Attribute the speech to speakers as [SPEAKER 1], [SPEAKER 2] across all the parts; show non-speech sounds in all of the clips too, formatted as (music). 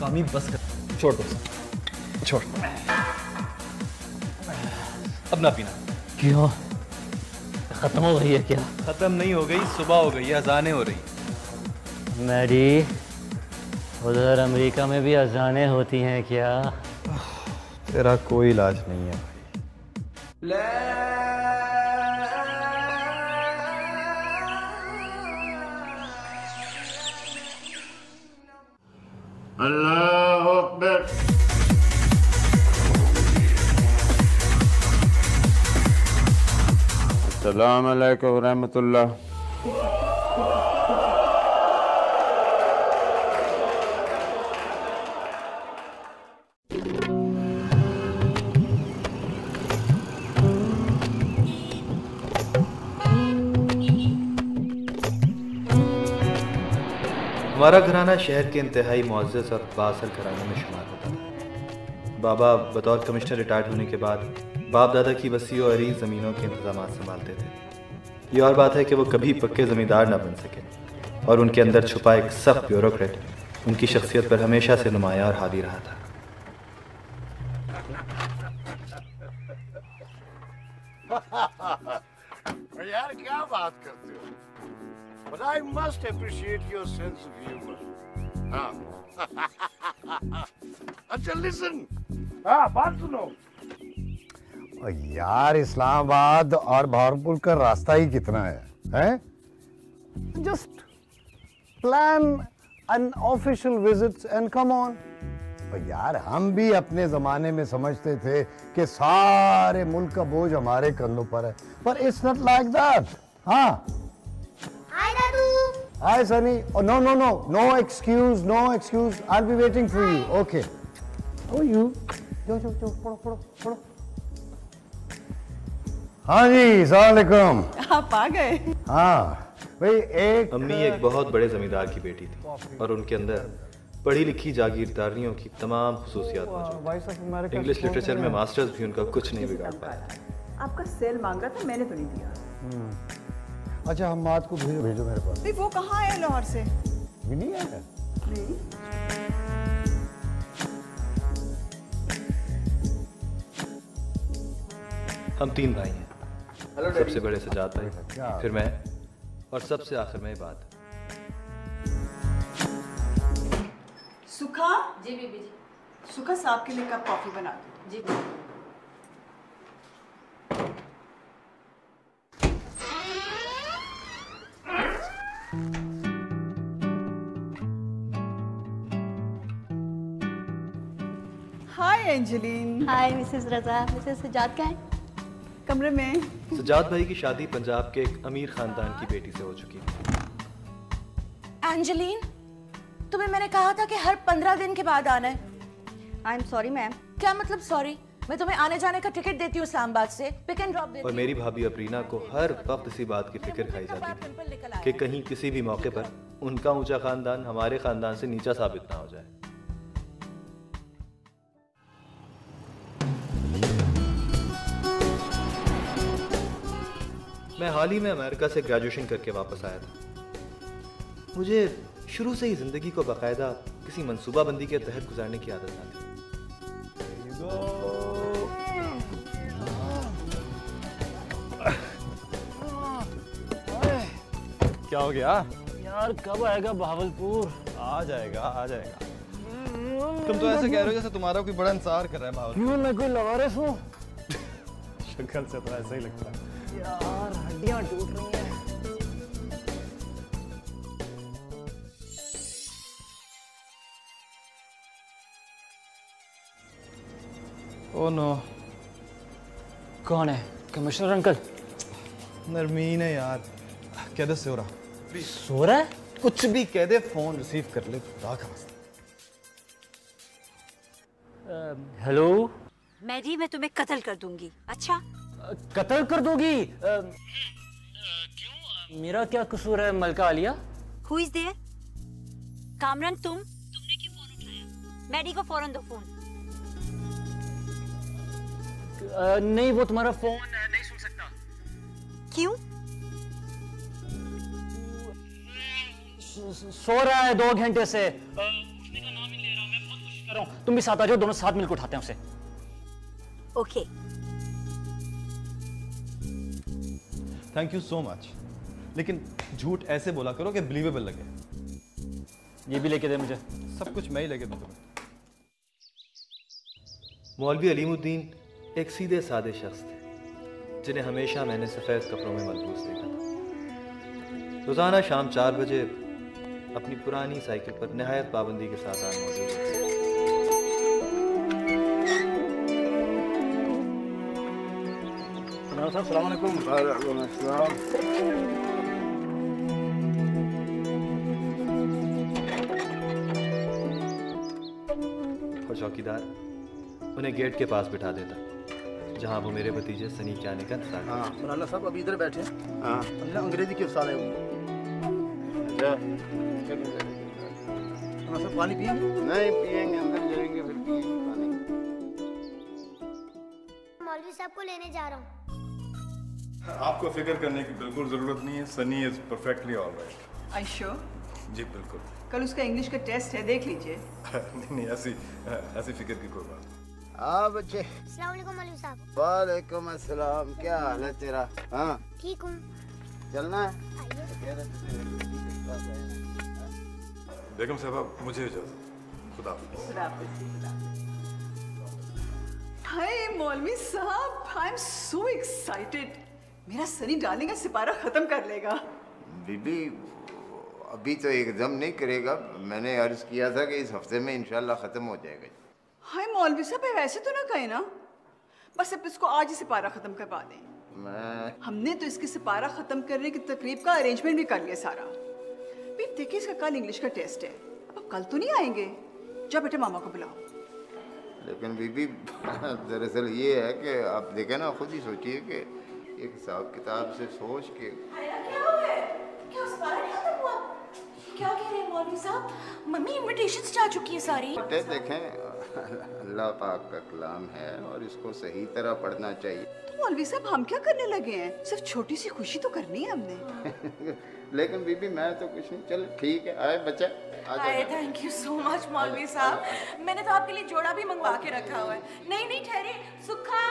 [SPEAKER 1] कामी बस कर छोड़ दो छोड़ अब ना पीना
[SPEAKER 2] क्यों खत्म हो गई है क्या
[SPEAKER 1] खत्म नहीं हो गई सुबह हो गई अजाने हो रही
[SPEAKER 2] मैडी उधर अमेरिका में भी अजानें होती हैं क्या
[SPEAKER 1] तेरा कोई इलाज नहीं है
[SPEAKER 3] अल्लाह अस्सलाम वालेकुम
[SPEAKER 1] हमारा घराना शहर के इंतहाई मुआज़ और बासर घरानों में शुमार होता था। बाबा बतौर कमिश्नर रिटायर्ड होने के बाद बाप दादा की वसी और अरीज ज़मीनों के इंतज़ाम संभालते थे। ये और बात है कि वो कभी पक्के ज़मींदार ना बन सके और उनके अंदर छुपा एक सख्त ब्यूरोक्रेट उनकी शख्सियत पर हमेशा से नुमाया और हावी रहा था।
[SPEAKER 3] यार, क्या बात करते हो? But I must appreciate your sense of humor. हाँ। (laughs) अच्छा लिसन हाँ बात सुनो।
[SPEAKER 4] यार इस्लामाबाद और बहरमपुर का रास्ता ही कितना है हैं? Just plan an official visit and come on यार हम भी अपने जमाने में समझते थे कि सारे मुल्क का बोझ हमारे कंधों पर है। पर इट्स नॉट लाइक दैट हाँ।
[SPEAKER 5] Hi Dadu
[SPEAKER 4] hi Sunny no no no no excuse no excuse I be waiting for you okay oh you जो जो जो पढ़ो पढ़ो पढ़ो हाँ जी सलामकुम
[SPEAKER 6] आप आ गए।
[SPEAKER 4] हाँ भाई एक
[SPEAKER 1] अम्मी एक बहुत बड़े जमींदार की बेटी थी और उनके अंदर पढ़ी लिखी जागीरदारियों की तमाम खसूसियात मौजूद
[SPEAKER 4] voice of America
[SPEAKER 1] English literature में मास्टर्स भी उनका कुछ नहीं बिगाड़ पाया
[SPEAKER 6] आपका सेल मांग रहा था मैंने तो नहीं दिया।
[SPEAKER 4] अच्छा हम बात को भेजो भेजो मेरे पास।
[SPEAKER 6] वो कहाँ है लाहौर से?
[SPEAKER 4] नहीं
[SPEAKER 6] नहीं।
[SPEAKER 1] हम तीन भाई हैं। सबसे बड़े सजाद भाई। फिर मैं और सबसे आखिर में बात।
[SPEAKER 6] सुखा? जी बीबी जी। सुखा साहब के लिए कप कॉफ़ी बना दो। जी। Hi hi Angeline
[SPEAKER 7] hi Mrs Raza Mrs Sajjad कहाँ है?
[SPEAKER 6] कमरे में।
[SPEAKER 1] सजाद भाई की शादी पंजाब के एक अमीर खानदान की बेटी से हो चुकी है।
[SPEAKER 8] एंजेलिन तुम्हें मैंने कहा था कि हर पंद्रह दिन के बाद आना है।
[SPEAKER 7] आई एम सॉरी मैम
[SPEAKER 8] क्या मतलब सॉरी मैं तुम्हें आने जाने का टिकट देती हूँ इस्लामाबाद से। पिक एंड ड्रॉप देती
[SPEAKER 1] और मेरी भाभी अप्रीना को हर वक्त इसी बात की फ़िक्र खाई जाती थी कि कहीं किसी भी मौके पर उनका ऊँचा खानदान हमारे खानदान से नीचा साबित ना हो जाए। मैं हाल ही में अमेरिका से ग्रेजुएशन करके वापस आया था। मुझे शुरू से ही ज़िंदगी को बाकायदा किसी मंसूबाबंदी के तहत गुजारने की आदत ना थी।
[SPEAKER 9] क्या हो गया?
[SPEAKER 2] यार कब आएगा बहावलपुर?
[SPEAKER 9] आ जाएगा आ जाएगा। तुम तो ऐसे कह रहे हो जैसे तुम्हारा कोई बड़ा इंतज़ार कर रहा है
[SPEAKER 2] क्यों मैं कोई लवारिस हूँ?
[SPEAKER 9] शक्ल से तो ऐसा ही लगता है।
[SPEAKER 2] यार हड्डियाँ टूट रही हैं।
[SPEAKER 9] ओ नो
[SPEAKER 2] कौन है? कमिश्नर अंकल
[SPEAKER 9] नरमीन है यार। कह दे सो रहा
[SPEAKER 2] सो रहा है?
[SPEAKER 9] कुछ भी कह दे फ़ोन रिसीव कर ले खुदा का वास्ता
[SPEAKER 2] हेलो
[SPEAKER 7] मैडी मैं तुम्हें कत्ल कर दूँगी अच्छा?
[SPEAKER 2] कत्ल कर दोगी? क्यों? मेरा क्या कसूर है Malka Aaliya?
[SPEAKER 7] Who is there Kamran तुम? तुमने क्यों फ़ोन उठाया? मैडी को फ़ौरन दो फ़ोन।
[SPEAKER 2] नहीं वो तुम्हारा फ़ोन नहीं सुन सकता।
[SPEAKER 7] क्यों?
[SPEAKER 2] स- रहा है दो घंटे से। उठने का नाम ही ले रहा मैं बहुत कोशिश कर रहा हूँ। तुम भी साथ आ जाओ दोनों साथ मिलकर उठाते हैं उसे।
[SPEAKER 7] Okay
[SPEAKER 9] thank you so much लेकिन झूठ ऐसे बोला करो कि बिलीवेबल लगे।
[SPEAKER 2] ये भी लेके दे मुझे।
[SPEAKER 9] सब कुछ मैं ही लेके दूँ तुम्हें
[SPEAKER 1] मौलवी अलीमुद्दीन एक सीधे सादे शख्स थे जिन्हें हमेशा मैंने सफ़ेद कपड़ों में मलबूस देखा था। रोज़ाना शाम चार बजे अपनी पुरानी साइकिल पर नहायत पाबंदी के साथ आन मौजूद और चौकीदार उन्हें गेट के पास बिठा देता जहाँ वो मेरे भतीजे सनी के आने का इंतज़ार
[SPEAKER 10] हाँ। मौलाना साहब अभी इधर बैठे हैं। हाँ। अंग्रेज़ी के उस्ताद है वो। पानी पिएँगे
[SPEAKER 11] नहीं पिएँगे अंदर जाएँगे फिर पिएँगे पानी।
[SPEAKER 5] मौलवी साहब को लेने जा रहा हूँ।
[SPEAKER 12] आपको फ़िक्र करने की बिल्कुल ज़रूरत नहीं है। Sunny is perfectly all right
[SPEAKER 6] I sure
[SPEAKER 12] जी बिल्कुल।
[SPEAKER 6] कल उसका इंग्लिश का टेस्ट है देख लीजिए। (laughs)
[SPEAKER 12] नहीं नहीं ऐसी ऐसी फ़िक्र की कोई बात
[SPEAKER 11] हाँ बच्चे।
[SPEAKER 5] वालेकुम मौलवी साहब।
[SPEAKER 11] वालेकुम अस्सलाम क्या हाल है तेरा? हाँ?
[SPEAKER 5] ठीक हूँ।
[SPEAKER 11] चलना है? रहे थे
[SPEAKER 12] बेगम साहब मुझे इजाज़त खुदा
[SPEAKER 6] हाय मौलवी साहब आई एम सो एक्साइटेड मेरा सनी डार्लिंग का सिपारा खत्म कर लेगा।
[SPEAKER 11] बीबी अभी तो एकदम नहीं करेगा। मैंने अर्ज़ किया था कि इस हफ़्ते में इंशाल्लाह ख़त्म हो जाएगा
[SPEAKER 6] हाय मौलवी साहब वैसे तो ना कहे ना। बस अब इसको आज ही सिपारा खत्म करवा दें।
[SPEAKER 11] मैं
[SPEAKER 6] हमने तो इसके सिपारा खत्म करने की तकरीब का अरेंजमेंट भी कर लिया सारा। भी देखिए इसका कल इंग्लिश का टेस्ट है। अब कल तो नहीं आएँगे। जाओ बेटे मामा को बुलाओ।
[SPEAKER 11] लेकिन बीबी (laughs) दरअसल ये है कि आप देखें ना खुद ही सोचिए कि एक हिसाब किताब से सोच के
[SPEAKER 8] क्या सिपारा नहीं खत्म हुआ? क्या कह रहे हैं मौलवी साहब? मम्मी इनविटेशंस जा चुकी है सारी।
[SPEAKER 11] बेटे देखें अल्लाह पाक का कलाम है और इसको सही तरह पढ़ना चाहिए।
[SPEAKER 6] तो मौलवी साहब हम क्या करने लगे हैं? सिर्फ़ छोटी सी खुशी तो करनी है हमने। (laughs)
[SPEAKER 11] लेकिन बीबी मैं तो कुछ नहीं। चल ठीक है आए बच्चा आ
[SPEAKER 8] हाय
[SPEAKER 11] जाओ
[SPEAKER 8] थैंक यू सो मच मौलवी साहब। मैंने तो आपके लिए जोड़ा भी मंगवा के रखा हुआ है। नहीं नहीं ठहरे। सुखा।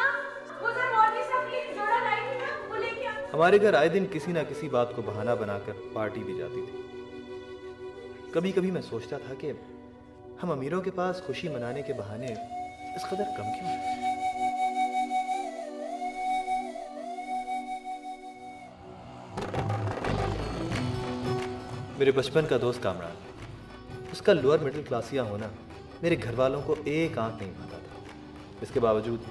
[SPEAKER 1] हमारे घर आए दिन किसी ना किसी बात को बहाना बनाकर पार्टी दी जाती थी। कभी कभी मैं सोचता था कि हम अमीरों के पास खुशी मनाने के बहाने इस कदर कम क्यों हैं? मेरे बचपन का दोस्त कामरान उसका लोअर मिडिल क्लासिया होना मेरे घर वालों को एक आँख नहीं भाता था। इसके बावजूद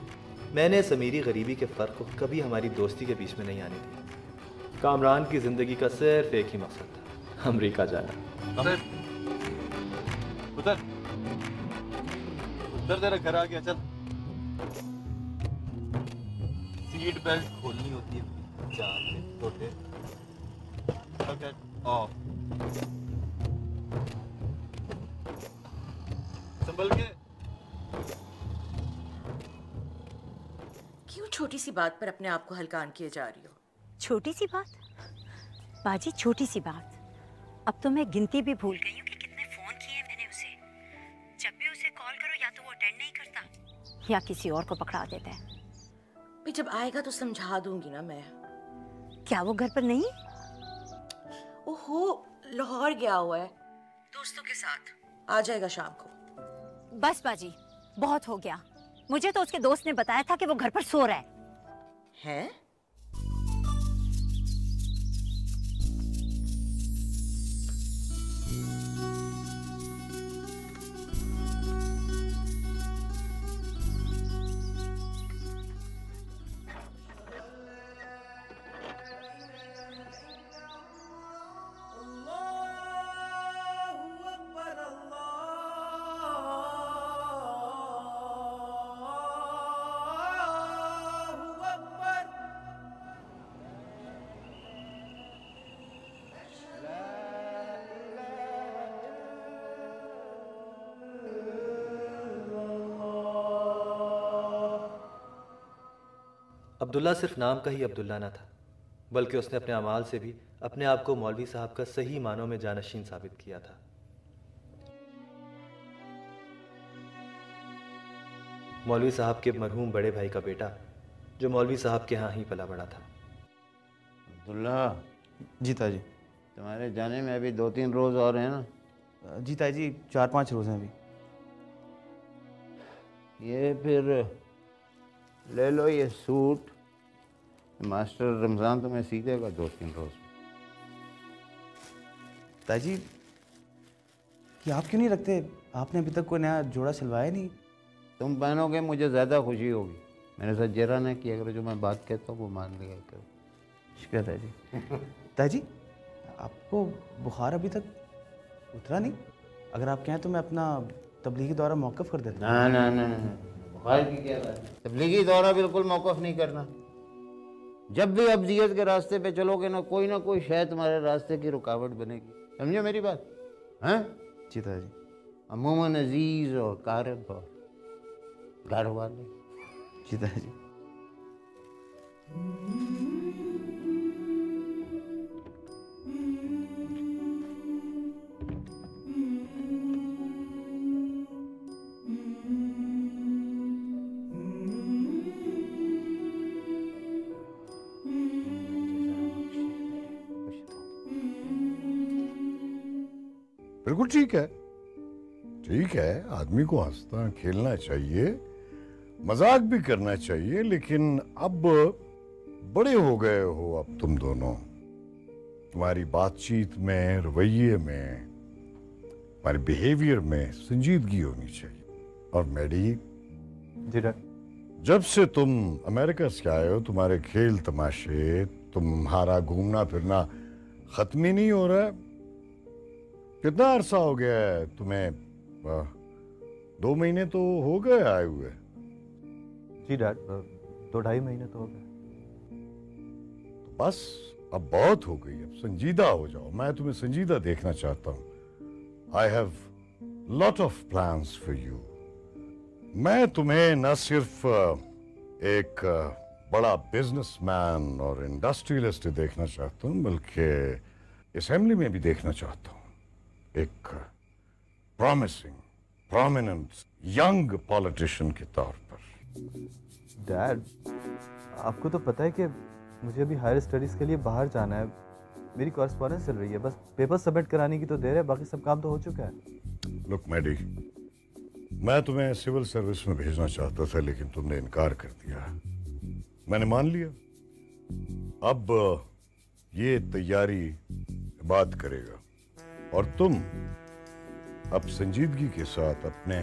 [SPEAKER 1] मैंने समीरी गरीबी के फ़र्क को कभी हमारी दोस्ती के बीच में नहीं आने दिया। कामरान की ज़िंदगी का सिर्फ़ एक ही मकसद था, अमरीका जाना।
[SPEAKER 9] उतर उतर तेरा घर आ गया, चल। सीट बेल्ट खोलनी होती है छोटे ऑफ़ संभल के
[SPEAKER 8] क्यों छोटी सी बात पर अपने आप को हल्कान किए जा रही हो।
[SPEAKER 7] छोटी सी बात? बाजी छोटी सी बात। अब तो मैं गिनती भी भूल गई हूँ कि कितने फ़ोन किए मैंने उसे। जब भी उसे कॉल करो या तो वो अटेंड नहीं करता या किसी और को पकड़ा देता है।
[SPEAKER 8] भी जब आएगा तो समझा दूँगी ना मैं।
[SPEAKER 7] क्या वो घर पर नहीं
[SPEAKER 8] ओहो लाहौर गया हुआ है। दोस्तों के साथ। आ जाएगा शाम को।
[SPEAKER 7] बस बाजी बहुत हो गया। मुझे तो उसके दोस्त ने बताया था कि वो घर पर सो रहा है।
[SPEAKER 8] हैं
[SPEAKER 1] अब्दुल्ला सिर्फ़ नाम का ही अब्दुल्ला ना था बल्कि उसने अपने अमाल से भी अपने आप को मौलवी साहब का सही मानों में जानशीन साबित किया था। मौलवी साहब के मरहूम बड़े भाई का बेटा जो मौलवी साहब के यहाँ ही पला बड़ा था।
[SPEAKER 11] अब्दुल्ला।
[SPEAKER 10] जी ताजी।
[SPEAKER 11] तुम्हारे जाने में अभी दो तीन रोज और हैं ना?
[SPEAKER 10] जी ताजी चार पाँच रोज़ हैं अभी।
[SPEAKER 11] ये फिर ले लो ये सूट। मास्टर रमज़ान तुम्हें सी देगा दो तीन रोज। में
[SPEAKER 10] ताजी ये आप क्यों नहीं रखते? आपने अभी तक कोई नया जोड़ा सिलवाया नहीं।
[SPEAKER 11] तुम पहनोगे मुझे ज़्यादा खुशी होगी। मेरे साथ जरा ना कि अगर जो मैं बात कहता हूँ वो मान लेगा करो।
[SPEAKER 10] शुक्रिया ताजी। (laughs) ताजी आपको बुखार अभी तक उतरा नहीं? अगर आप कहें तो मैं अपना तबलीगी दौरा मौकफ़ कर देता
[SPEAKER 11] ना ना ना ना। बुखार की क्या बात तबलीगी दौरा बिल्कुल मौकफ नहीं करना। जब भी अब्दियत के रास्ते पे चलोगे ना कोई ना कोई शायद तुम्हारे रास्ते की रुकावट बनेगी। समझो मेरी बात? हैं?
[SPEAKER 10] जी। ताजी
[SPEAKER 11] अमूमन अज़ीज़ और कारब और घर वाले।
[SPEAKER 10] जी। ताजी
[SPEAKER 3] ठीक है। ठीक है आदमी को हंसना खेलना चाहिए मज़ाक भी करना चाहिए लेकिन अब बड़े हो गए हो अब तुम दोनों। तुम्हारी बातचीत में रवैये में तुम्हारे बिहेवियर में संजीदगी होनी चाहिए। और मैडी
[SPEAKER 1] जी डॉक्टर।
[SPEAKER 3] जब से तुम अमेरिका से आए हो तुम्हारे खेल तमाशे तुम्हारा घूमना फिरना खत्म ही नहीं हो रहा है। कितना अरसा हो गया है तुम्हें? आ, दो महीने तो हो गए आए हुए।
[SPEAKER 1] जी डैड दो ढाई महीने तो हो गए।
[SPEAKER 3] तो बस अब बहुत हो गई अब संजीदा हो जाओ। मैं तुम्हें संजीदा देखना चाहता हूँ। I have lot of plans for you मैं तुम्हें न सिर्फ़ एक बड़ा बिजनेसमैन और इंडस्ट्रियलिस्ट देखना चाहता हूँ बल्कि असेंबली में भी देखना चाहता हूँ। एक प्रॉमिसिंग प्रोमिनेंट यंग पॉलिटिशियन के तौर पर।
[SPEAKER 1] डैड आपको तो पता है कि मुझे अभी हायर स्टडीज़ के लिए बाहर जाना है। मेरी कॉरेस्पॉन्डेंस चल रही है बस पेपर सबमिट कराने की तो देर है बाकी सब काम तो हो चुका है।
[SPEAKER 3] लुक मैडी मैं तुम्हें सिविल सर्विस में भेजना चाहता था लेकिन तुमने इनकार कर दिया मैंने मान लिया। अब ये तैयारी बात करेगा। और तुम अब संजीदगी के साथ अपने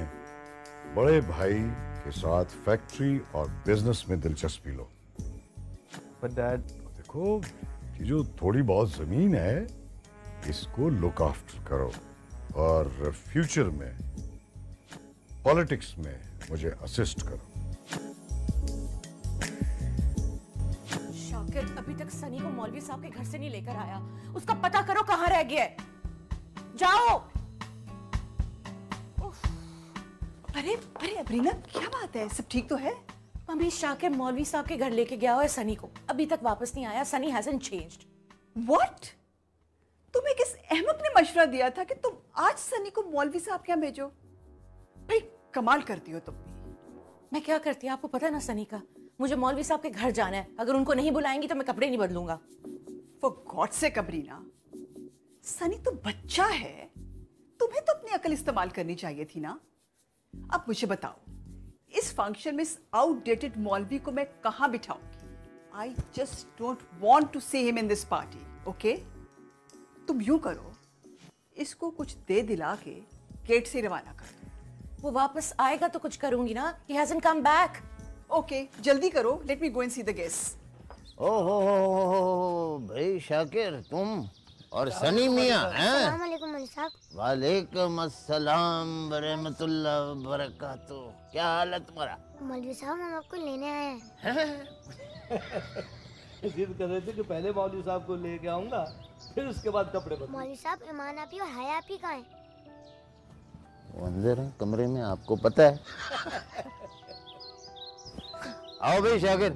[SPEAKER 3] बड़े भाई के साथ फैक्ट्री और बिज़नेस में दिलचस्पी लो।
[SPEAKER 9] But dad,
[SPEAKER 3] देखो ये जो थोड़ी बहुत ज़मीन है इसको लुक आफ्टर करो। और फ्यूचर में पॉलिटिक्स में मुझे असिस्ट करो।
[SPEAKER 8] शाकिर अभी तक सनी को मौलवी साहब के घर से नहीं लेकर आया। उसका पता करो कहाँ रह गया है। जाओ।
[SPEAKER 6] अरे अरे अबरीना क्या बात है? सब ठीक तो है?
[SPEAKER 8] मम्मी शाकिर मौलवी साहब के घर लेके गया हुआ है सनी को। अभी तक वापस नहीं आया सनी हैजंट चेंज्ड
[SPEAKER 6] व्हाट तुम्हें किस अहमक ने मशवरा दिया था कि तुम आज सनी को मौलवी साहब के यहाँ भेजो? भाई कमाल करती हो तुम
[SPEAKER 8] मैं क्या करती हूँ आपको पता है ना सनी का? मुझे मौलवी साहब के घर जाना है। अगर उनको नहीं बुलाएँगी तो मैं कपड़े नहीं बदलूँगा।
[SPEAKER 6] वो गॉड से कबरीना सनी तो बच्चा है। तुम्हें तो अपनी अकल इस्तेमाल करनी चाहिए थी ना। अब मुझे बताओ इस फ़ंक्शन में इस आउटडेटेड मौलवी को मैं कहाँ बिठाऊँगी? I just don't want to see him in this party okay तुम यूँ करो इसको कुछ दे दिला के गेट से रवाना कर
[SPEAKER 8] वो वापस आएगा तो कुछ करूँगी ना। He hasn't come back
[SPEAKER 6] okay जल्दी करो। Let me go and see the guest
[SPEAKER 11] ओहो हो हो हो भाई शाकिर तुम और सनी मियाँ हैं?
[SPEAKER 5] अस्सलाम वालेकुम
[SPEAKER 11] अस्सलाम बरहमतुल्लाह बरकातु क्या हाल है तुम्हारा?
[SPEAKER 5] मौलवी साहब हम आपको लेने आए हैं। (laughs)
[SPEAKER 13] जिद कर रहे थे कि पहले मौलवी साहब को लेके आऊँगा फिर उसके बाद कपड़े बदल
[SPEAKER 5] मौलवी साहब ईमान आपी और हया आपी कहाँ हैं?
[SPEAKER 11] वो अंदर है कमरे में आपको पता है। (laughs) आओ भाई शाकिर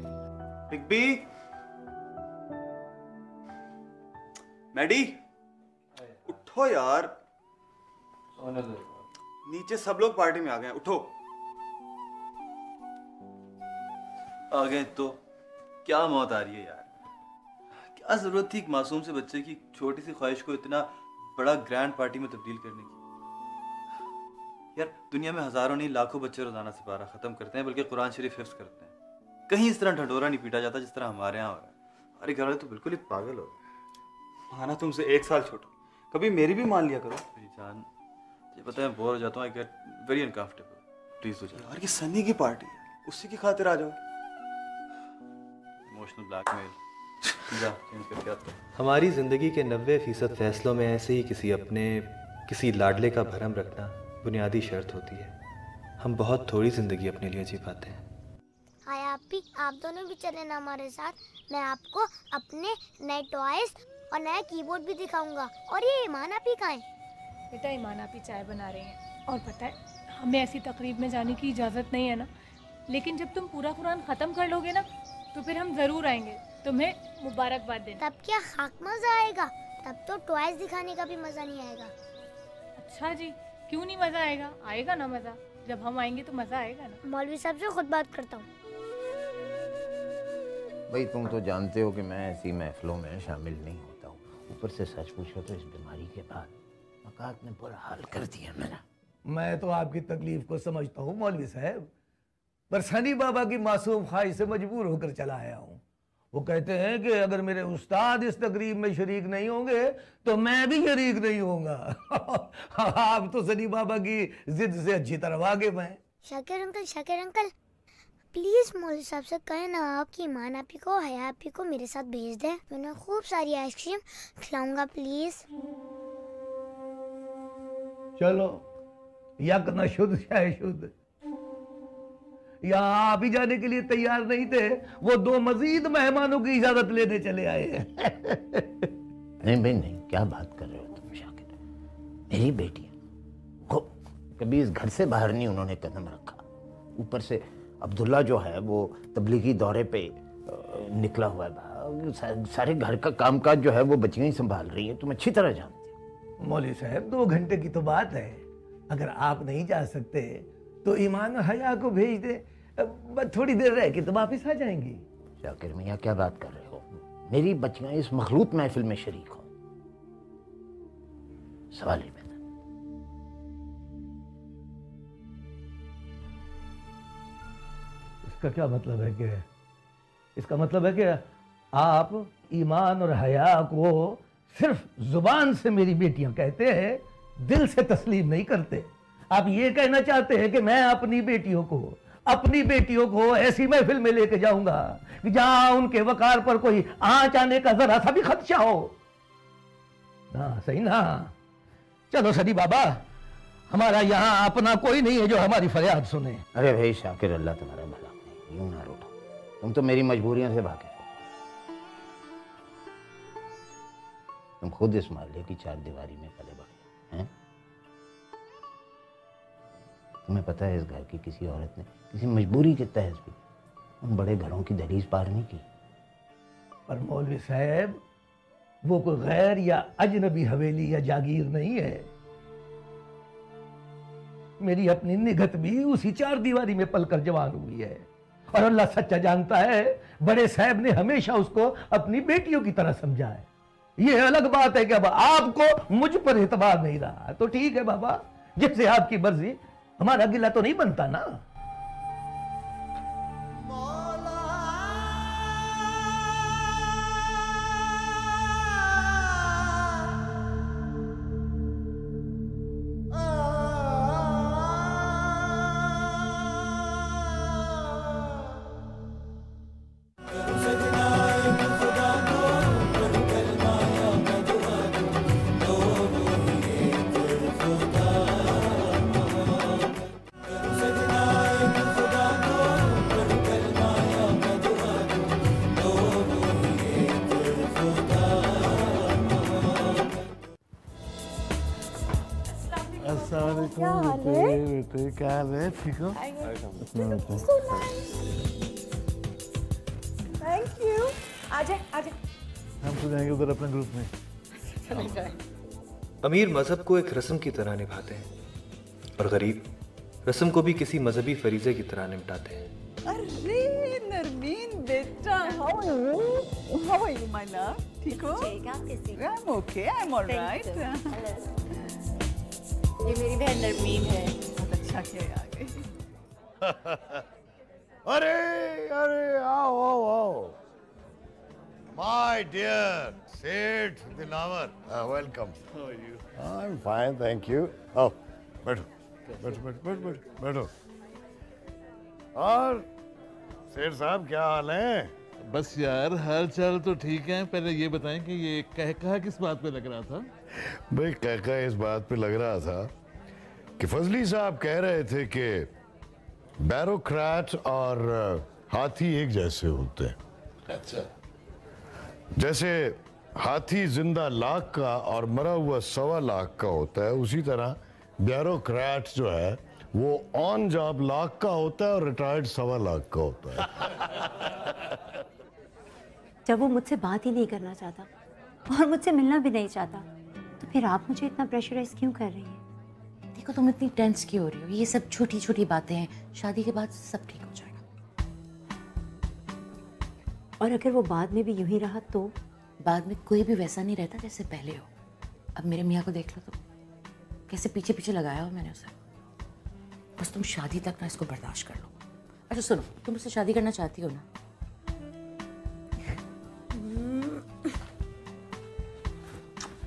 [SPEAKER 1] बिग मैडी उठो यार। नीचे सब लोग पार्टी में आ गए हैं, उठो। आ गए तो क्या मौत आ रही है यार? क्या ज़रूरत थी एक मासूम से बच्चे की छोटी सी ख्वाहिश को इतना बड़ा ग्रैंड पार्टी में तब्दील करने की? यार दुनिया में हज़ारों नहीं लाखों बच्चे रोज़ाना सिपारा खत्म करते हैं बल्कि कुरान शरीफ हिफ्ज करते हैं। कहीं इस तरह ढंढोरा नहीं पीटा जाता जिस तरह हमारे यहाँ हो रहा है। अरे घर वाले तो बिल्कुल ही पागल हो गए। माना तुमसे एक साल छोटा। कभी मेरी भी मान लिया करो। मेरी जान मुझे पता है बोर हो जाता हूँ I get very uncomfortable please हो जाओ यार ये सन्नी की पार्टी है। उसी की खातिर आ जाओ। इमोशनल ब्लैकमेल जा चेंज करके आता हूँ। हमारी ज़िंदगी के नब्बे फ़ीसद फैसलों में ऐसे ही किसी अपने किसी लाडले का भरम रखना बुनियादी शर्त होती है। हम बहुत थोड़ी ज़िंदगी अपने लिए जी पाते हैं।
[SPEAKER 5] हाय आपी आप दोनों भी चले ना हमारे साथ। मैं आपको अपने नए टॉयज और नया कीबोर्ड भी दिखाऊँगा। और ये ईमान आपी कहाँ है
[SPEAKER 14] बेटा ईमान आप ही चाय बना रहे हैं। और पता है हमें ऐसी तकरीब में जाने की इजाज़त नहीं है ना? लेकिन जब तुम पूरा कुरान ख़त्म कर लोगे ना तो फिर हम ज़रूर आएँगे। तुम्हें मुबारकबाद देना।
[SPEAKER 5] तब क्या खाक मज़ा आएगा? तब तो टॉयज दिखाने का भी मज़ा नहीं आएगा।
[SPEAKER 14] अच्छा जी क्यों नहीं मज़ा आएगा? आएगा ना मज़ा। जब हम आएँगे तो मज़ा आएगा ना?
[SPEAKER 5] मौलवी साहब से खुद बात करता हूँ।
[SPEAKER 11] भाई तुम तो जानते हो कि मैं ऐसी महफिलों में शामिल नहीं हूँ। ऊपर से सच पूछो तो इस बीमारी के बाद मकात ने बुरा हाल कर दिया मेरा।
[SPEAKER 13] मैं तो आपकी तकलीफ़ को समझता हूँ मौलवी साहब। पर सनी बाबा की मासूम ख्वाहिश से मजबूर होकर चला आया हूँ। वो कहते हैं कि अगर मेरे उस्ताद इस तकरीब में शरीक नहीं होंगे तो मैं भी शरीक नहीं होऊँगा। (laughs) आप तो सनी बाबा की जिद से अच्छी तरह वाकिफ हैं
[SPEAKER 5] Shakir uncle Shakir uncle please मौलवी साहब से कहें ना आप कि ईमान आपी को हया आपी को मेरे साथ भेज दें। मैं उन्हें खूब सारी आइसक्रीम खिलाऊँगा प्लीज़।
[SPEAKER 13] चलो यक न शुद्ध शाय शुद्ध। यहाँ आप ही जाने के लिए तैयार नहीं थे वो दो मजीद मेहमानों की इजाज़त लेने चले आए
[SPEAKER 11] नहीं भाई नहीं क्या बात कर रहे हो तुम शाकिर? मेरी बेटी को कभी इस घर से बाहर नहीं उन्होंने कदम रखा। ऊपर से अब्दुल्ला जो है वो तबलीगी दौरे पे निकला हुआ है सारे घर का कामकाज जो है वो बच्चियाँ ही संभाल रही हैं। तुम अच्छी तरह जानते
[SPEAKER 13] मौलवी साहब दो घंटे की तो बात है। अगर आप नहीं जा सकते तो ईमान और हया को भेज दे। बस थोड़ी देर रह के तो वापिस आ जाएँगी।
[SPEAKER 11] शाकिर मियाँ क्या बात कर रहे हो? मेरी बच्चियाँ इस मखलूत महफिल में शरीक हो। सवाल ही
[SPEAKER 13] इसका क्या मतलब है कि, इसका मतलब है कि आप ईमान और हया को सिर्फ़ ज़ुबान से मेरी बेटियाँ कहते हैं, दिल से तस्लीम नहीं करते। आप ये कहना चाहते हैं कि मैं अपनी बेटियों को, अपनी बेटियों को ऐसी महफिल में लेके जाऊँगा कि जहाँ उनके वकार पर कोई आँच आने का जरा सा भी खदशा हो। ना, सही ना। चलो सदी बाबा, हमारा यहाँ अपना कोई नहीं है जो हमारी फरियाद सुने।
[SPEAKER 11] अरे भाई, शाकिर अल्लाह तुम्हारा भला। यूँ ना रूठो तुम तो मेरी मजबूरियों से हो। तुम खुद इस मोहल्ले की चार दीवारी में पले बढ़े हैं तुम्हें पता है इस घर की किसी औरत ने किसी मजबूरी के तहत भी उन बड़े घरों की दहलीज पार नहीं की।
[SPEAKER 13] पर मौलवी साहब, वो कोई गैर या अजनबी हवेली या जागीर नहीं है। मेरी अपनी निगत भी उसी चार दीवारी में पलकर जवान हुई है। और अल्लाह सच्चा जानता है, बड़े साहब ने हमेशा उसको अपनी बेटियों की तरह समझा है। यह अलग बात है कि अब आपको मुझ पर एतबार नहीं रहा। तो ठीक है बाबा जैसे आपकी मर्ज़ी, हमारा गिला तो नहीं बनता ना।
[SPEAKER 15] क्या हाल है? ठीक हो
[SPEAKER 16] थैंक यू आ जाए आ जाए.
[SPEAKER 15] हम तो जाएँगे उधर अपने ग्रुप में.
[SPEAKER 9] अमीर मज़हब को एक रस्म की तरह निभाते हैं और गरीब रस्म को भी किसी मजहबी फरीजे की तरह निपटाते हैं।
[SPEAKER 6] अरे नरमीन बेटा how are you how are you my love ठीक हो? I am okay I am alright
[SPEAKER 7] ये मेरी बहन नरमीन है।
[SPEAKER 6] अच्छा आ गई। (laughs)
[SPEAKER 3] अरे अरे आओ आओ आओ। My dear Seth Dilawar welcome how are you I am fine thank you आओ बैठो बैठो बैठो बैठो बैठो बैठो। और सेठ साहब क्या हाल है?
[SPEAKER 15] बस यार हाल चाल तो ठीक है। पहले ये बताएँ कि ये कह कहा किस बात पे लग रहा था?
[SPEAKER 3] भाई कहका इस बात पे लग रहा था कि फजली साहब कह रहे थे कि बैरोक्रेट और हाथी एक जैसे होते हैं।
[SPEAKER 15] अच्छा।
[SPEAKER 3] जैसे हाथी ज़िंदा लाख का और मरा हुआ सवा लाख का होता है उसी तरह ब्यूरोक्रेट जो है वो ऑन जॉब लाख का होता है और रिटायर्ड सवा लाख का होता है। (laughs)
[SPEAKER 7] जब वो मुझसे बात ही नहीं करना चाहता और मुझसे मिलना भी नहीं चाहता तो फिर आप मुझे इतना प्रेशराइज क्यों कर रही हैं?
[SPEAKER 8] देखो तुम इतनी टेंस क्यों हो रही हो? ये सब छोटी छोटी बातें हैं। शादी के बाद सब ठीक हो जाएगा।
[SPEAKER 7] और अगर वो बाद में भी यूँ ही रहा तो?
[SPEAKER 8] बाद में कोई भी वैसा नहीं रहता जैसे पहले हो। अब मेरे मियाँ को देख लो तो कैसे पीछे पीछे लगाया हो मैंने उसे। बस तुम शादी तक ना इसको बर्दाश्त कर लो। अच्छा सुनो तुम मुझसे शादी करना चाहती हो ना?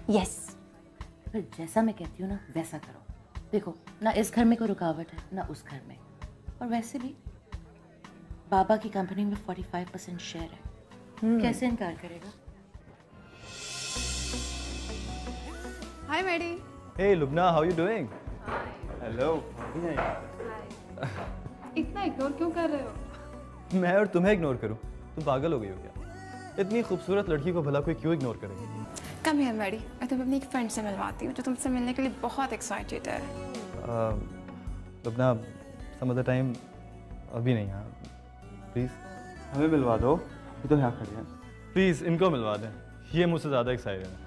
[SPEAKER 8] यस फिर जैसा मैं कहती हूँ ना वैसा करो। देखो ना इस घर में कोई रुकावट है ना उस घर में और वैसे भी बाबा की कंपनी में 45 परसेंट शेयर है
[SPEAKER 16] हम्म।
[SPEAKER 8] कैसे इनकार करेगा
[SPEAKER 16] hi Maddy
[SPEAKER 9] Hey Lubna, how you doing? Hello.
[SPEAKER 17] इतना इग्नोर क्यों कर रहे हो
[SPEAKER 9] मैं और तुम्हें इग्नोर करूँ? तुम पागल हो गई हो क्या? इतनी खूबसूरत लड़की को भला कोई क्यों इग्नोर करेगा?
[SPEAKER 16] कम है मैडी मैं तुम्हें अपनी एक फ्रेंड से मिलवाती हूँ जो तुमसे मिलने के लिए बहुत एक्साइटेड है।
[SPEAKER 9] अपना लुबना some other अभी नहीं हाँ। प्लीज़
[SPEAKER 10] हमें मिलवा दो। ये तो यहाँ खड़े हैं।
[SPEAKER 9] प्लीज़ इनको मिलवा दें। ये मुझसे ज़्यादा एक्साइटेड है।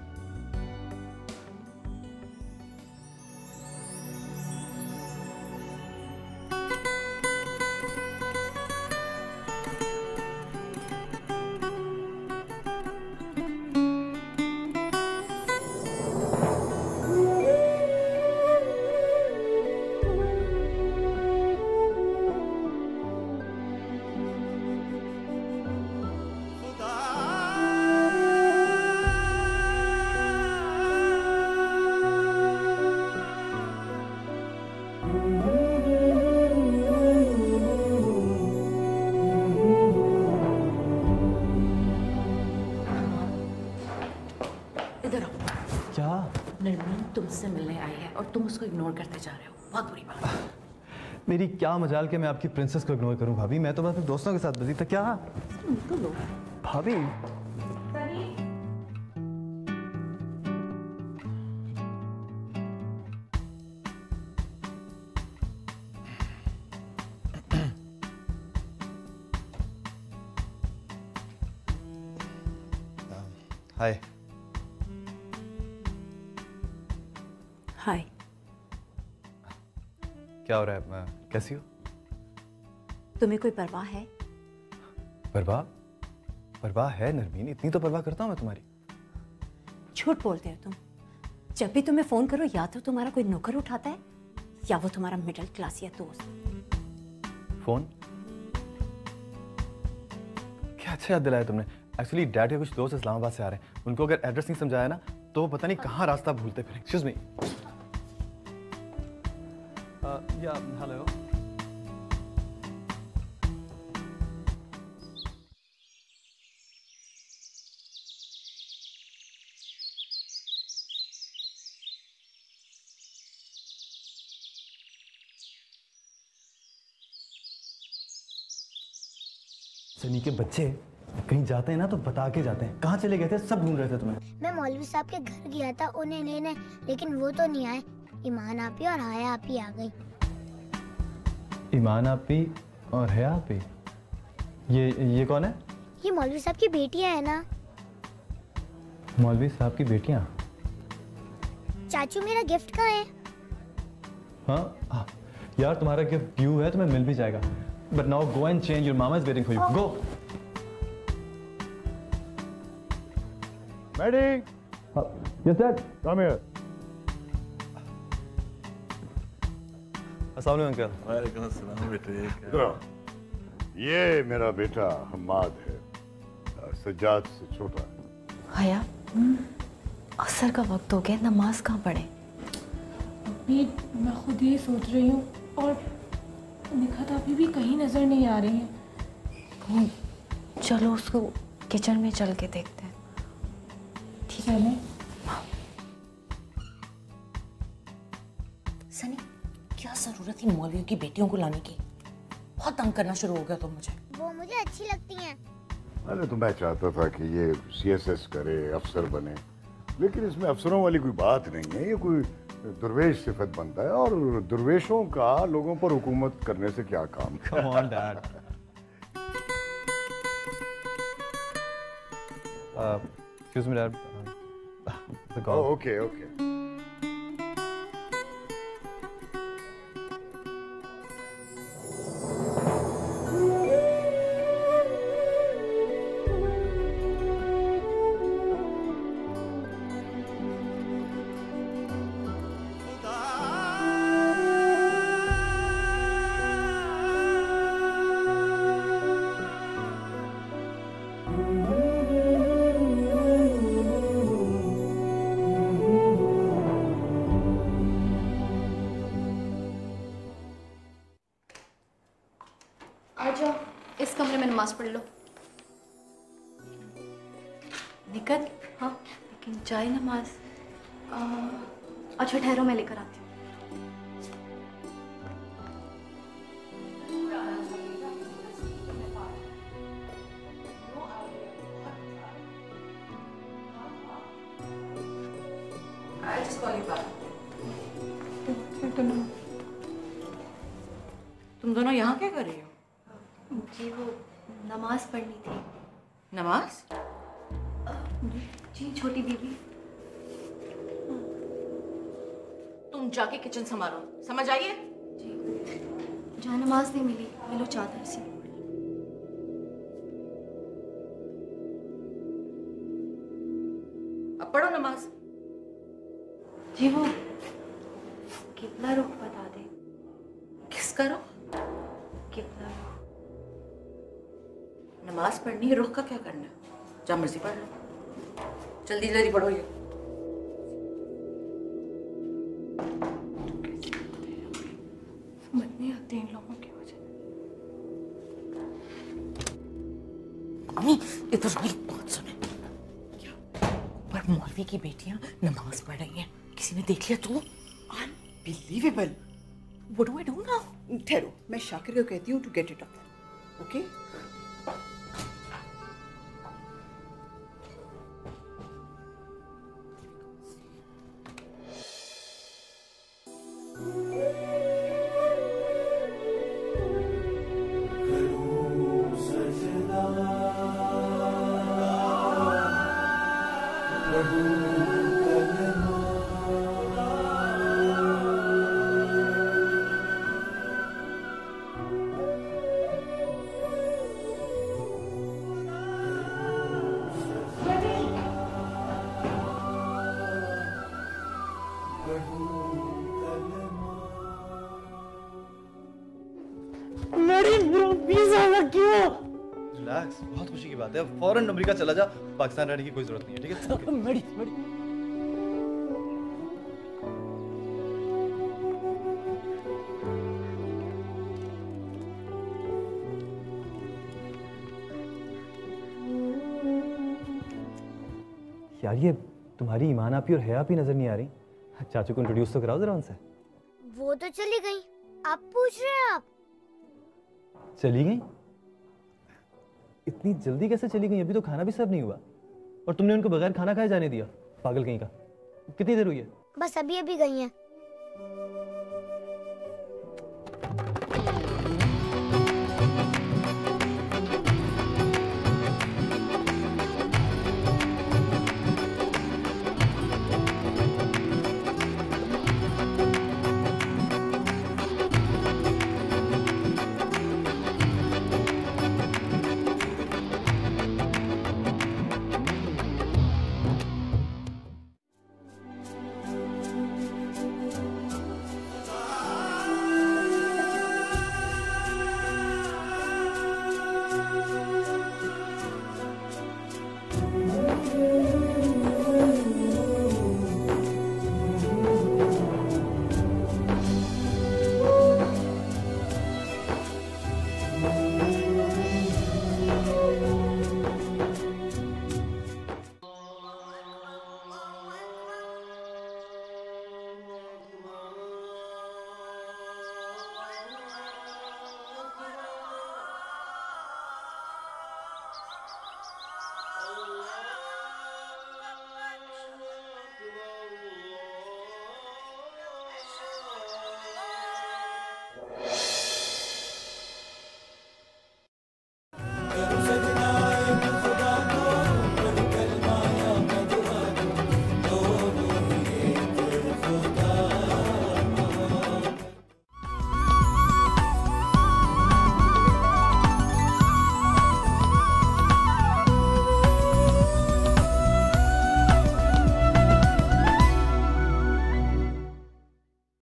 [SPEAKER 8] तुमसे मिलने आई है और तुम उसको इग्नोर करते जा रहे हो। बहुत बुरी बात।
[SPEAKER 9] मेरी क्या मजाल के मैं आपकी प्रिंसेस को इग्नोर करूँ? भाभी मैं तो बस दोस्तों के साथ बजी था। क्या?
[SPEAKER 8] लो
[SPEAKER 9] भाभी कैसी हो?
[SPEAKER 7] तुम्हें कोई परवाह है?
[SPEAKER 9] परवाह? परवाह है नरमीन इतनी तो परवाह करता हूँ मैं तुम्हारी।
[SPEAKER 7] झूठ बोलते हो तुम। जब भी तुम्हें फ़ोन करो या तो तुम्हारा कोई नौकर उठाता है या वो तुम्हारा मिडिल क्लास या दोस्त।
[SPEAKER 9] फ़ोन? क्या अच्छा याद दिलाया तुमने। एक्चुअली डैड के कुछ दोस्त इस्लामाबाद से आ रहे हैं। उनको अगर एड्रेस नहीं समझाया ना तो पता नहीं कहाँ रास्ता भूलते फिर। एक्सक्यूज मी या हेलो सनी के बच्चे कहीं जाते हैं ना तो बता के जाते हैं। कहाँ चले गए थे? सब ढूंढ रहे थे तुम्हें।
[SPEAKER 5] मैं मौलवी साहब के घर गया था उन्हें लेने लेकिन वो तो नहीं आए। ईमान आपी और हाया आपी आ गई।
[SPEAKER 9] ईमान आपी और है आपी? ये ये कौन है?
[SPEAKER 5] ये मौलवी साहब की बेटियाँ है ना।
[SPEAKER 9] मौलवी साहब की बेटियाँ?
[SPEAKER 5] चाचू मेरा गिफ्ट कहाँ है?
[SPEAKER 9] हाँ हाँ, यार तुम्हारा गिफ्ट ड्यू है तुम्हें मिल भी जाएगा। But now go and change your mama is waiting for you go
[SPEAKER 3] Maddy
[SPEAKER 9] yes dad
[SPEAKER 3] come here
[SPEAKER 9] अस्सलाम वालेकुम अंकल
[SPEAKER 15] वालेकुम अस्सलाम बेटे।
[SPEAKER 3] ये मेरा बेटा हमाद है। सज्जाद से छोटा
[SPEAKER 18] हया असर का वक्त हो गया नमाज़ कहाँ पढ़े?
[SPEAKER 19] अभी मैं खुद ही सोच रही हूँ और निखत अभी भी कहीं नज़र नहीं आ रही है।
[SPEAKER 18] चलो उसको किचन में चल के देखते हैं।
[SPEAKER 19] चलें
[SPEAKER 8] सनी क्या ज़रूरत थी मौलवियों की बेटियों को लाने की? बहुत तंग करना शुरू हो गया तुम तो मुझे।
[SPEAKER 5] वो मुझे अच्छी लगती हैं।
[SPEAKER 3] अरे तो मैं चाहता था कि ये सीएसएस करे अफसर बने। लेकिन इसमें अफसरों वाली कोई बात नहीं है। ये कोई दुर्वेश सिफत बनता है। और दुर्वेशों का लोगों पर हुकूमत करने से क्या काम?
[SPEAKER 9] Come on, Dad. Uh, excuse me, Dad. The.
[SPEAKER 3] Oh, okay, okay.
[SPEAKER 17] नमाज़ पढ़ लो।
[SPEAKER 18] निकत हाँ लेकिन चाय नमाज़।
[SPEAKER 17] आ, अच्छा ठहरो मैं लेकर आती हूँ.
[SPEAKER 8] तुम दोनों यहाँ क्या कर रही हो?
[SPEAKER 18] जी वो नमाज़ पढ़नी थी।
[SPEAKER 8] नमाज़?
[SPEAKER 18] जी छोटी बीबी
[SPEAKER 8] तुम जाके किचन संभालो। समझ आइए
[SPEAKER 17] जहाँ नमाज़ नहीं मिली ये लो चादर से।
[SPEAKER 8] अब पढ़ो नमाज़।
[SPEAKER 18] जी वो
[SPEAKER 8] पढ़नी है रुख का क्या करना है? जहाँ मर्ज़ी पढ़ लो जल्दी जल्दी पढ़ो ये।
[SPEAKER 19] समझ नहीं आती इन लोगों की वजह
[SPEAKER 8] अम्मी इधर मेरी बात सुने। पर मौलवी की बेटियाँ नमाज़ पढ़ रही हैं। किसी ने देख लिया तो?
[SPEAKER 6] Believable
[SPEAKER 8] What do I do now?
[SPEAKER 6] ठहरो मैं शाकिर को कहती हूँ to
[SPEAKER 9] get it up okay बात है फ़ौरन अमेरिका चला जा पाकिस्तान रहने की कोई ज़रूरत नहीं है ठीक है? (laughs) Okay.
[SPEAKER 20] मेरी मेरी।
[SPEAKER 9] यार ये तुम्हारी ईमान आपी और हया आपी नज़र नहीं आ रही। चाचू को इंट्रोड्यूस तो कराओ जरा उनसे।
[SPEAKER 5] वो तो चली गई। आप पूछ रहे हैं आप।
[SPEAKER 9] चली गई? इतनी जल्दी कैसे चली गई? अभी तो खाना भी सर्व नहीं हुआ। और तुमने उनको बगैर खाना खाए जाने दिया, पागल कहीं का। कितनी देर हुई है?
[SPEAKER 5] बस अभी अभी गई हैं।